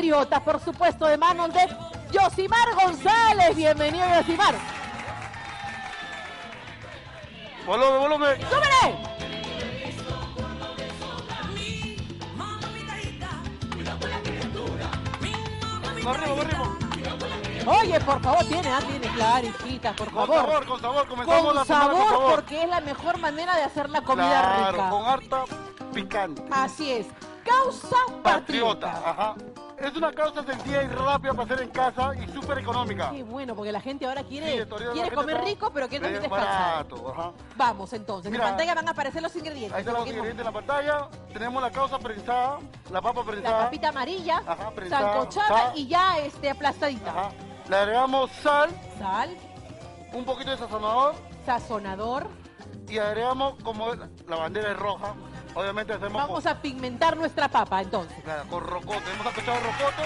Patriotas, por supuesto, de manos de Yosimar González. Bienvenido, Yosimar. Volumen, volumen. ¡Súbele! Corrimos, corrimos. Oye, por favor, tiene, ah, tiene, claro, hijita, por Con favor. sabor, con sabor. Comenzamos Con la semana sabor, con sabor. porque es la mejor manera de hacer la comida claro, rica. con harta picante. Así es. Causa Patriota, patriota. ajá. Es una causa sencilla y rápida para hacer en casa y súper económica. Qué bueno, porque la gente ahora quiere, quiere comer está- rico, pero quiere también es descansar. Vamos entonces, Mira, en pantalla van a aparecer los ingredientes. Ahí están los ingredientes en la pantalla. Tenemos la causa prensada, la papa hemos- La prensada. papita amarilla, Ajá, prensada, sancochada y ya este, aplastadita. Ajá. Le agregamos sal, Sal, un poquito de sazonador sazonador. y agregamos como la bandera es roja. Obviamente hacemos Vamos a pigmentar nuestra papa entonces. claro, con rocoto. Hemos acochado rocoto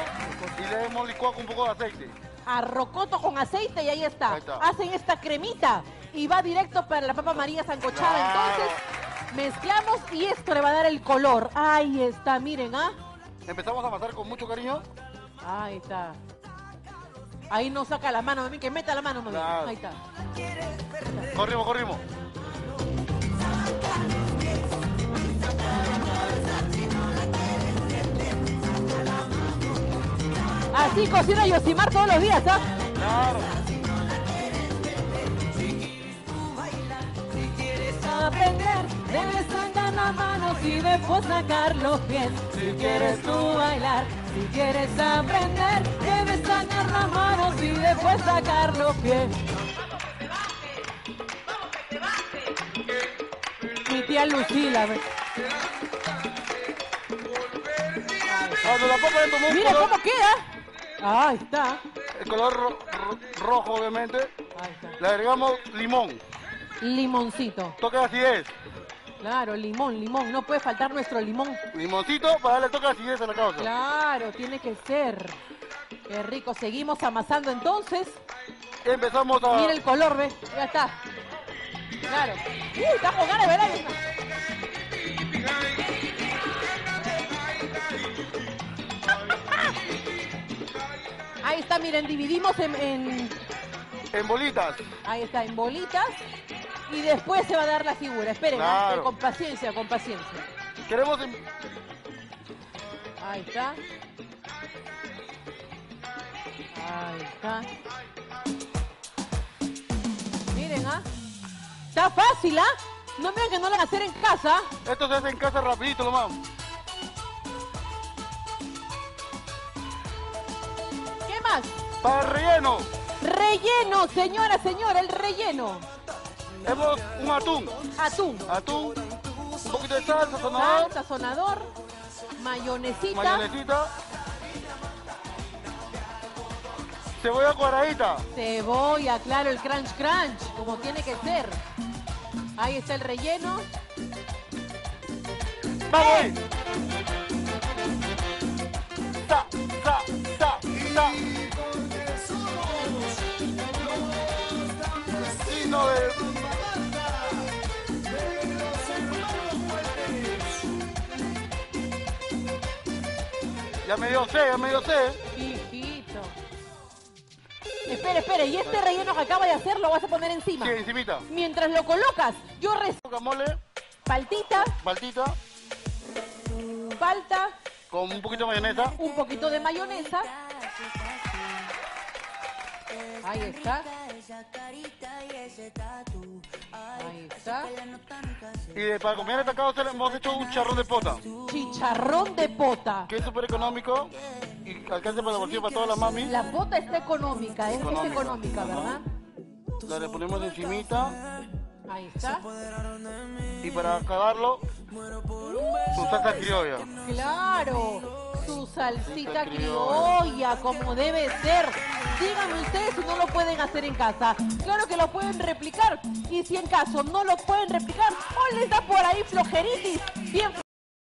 y le hemos licuado con un poco de aceite. A rocoto con aceite y ahí está. Ahí está. Hacen esta cremita y va directo para la papa amarilla sancochada. Claro. Entonces, mezclamos y esto le va a dar el color. Ahí está, miren, ¿ah? Empezamos a amasar con mucho cariño. Ahí está. Ahí no saca la mano, mami, que meta la mano, mami. Claro. Ahí está. Corrimos, corrimos. Así cocina Yosimar todos los días, ¿ah? Claro. Aprender, debes sacar las manos y después sacar los pies. Si quieres tú bailar, si quieres aprender, debes sacar las manos y después sacar los pies. Mi tía Lucila. Cuando la Mira cómo queda. Ahí está. el color ro- ro- rojo, obviamente, Ahí está. le agregamos limón. Limoncito. Toque de acidez. Claro, limón, limón. No puede faltar nuestro limón. Limoncito para darle toque de acidez a la causa. Claro, tiene que ser. Qué rico. Seguimos amasando entonces. Empezamos a... Mira el color, ¿ves? Ya está. Claro. ¡Uh! Está con ganas, ¿verdad? Ahí está, miren, dividimos en, en- En bolitas. ahí está, en bolitas y después se va a dar la figura. Esperen, ¿ah? Claro. con paciencia, con paciencia. Queremos... em- Ahí está. Ahí está. Miren, ¿ah? Está fácil, ¿ah? No miren que no lo van a hacer en casa. Esto se hace en casa rapidito Para el relleno, Relleno, señora, señora, el relleno. hemos un atún. Atún. Atún, un poquito de sal, Sal, sazonador, sazonador, mayonesita, mayonesita, cebolla cuadradita. cebolla, claro, el crunch crunch, como tiene que ser. Ahí está el relleno. ¡Vamos! ¡Sa, sa, sa, sa! Ya me dio sed, ya me dio sed. Hijito. Espera, espera, y este relleno que acaba de hacer lo vas a poner encima. Sí, encimita. Mientras lo colocas, yo recibo Guacamole, paltita, paltita, palta, con un poquito de mayonesa. un poquito de mayonesa. Ahí está. Ahí está. Y de- para acompañar esta causa hemos hecho un charrón de pota, Chicharrón de pota. que es súper económico y alcanza para el bolsillo para todas las mamis. La pota está económica, es, es Económica. económica, ¿verdad? La le ponemos encimita Ahí está. y para acabarlo, su salsa criolla. Claro, su salsita criolla, como debe ser. Díganme ustedes si no lo pueden hacer en casa. Claro que lo pueden replicar. Y si en caso no lo pueden replicar, o les da por ahí flojeritis, bien